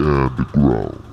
and grow.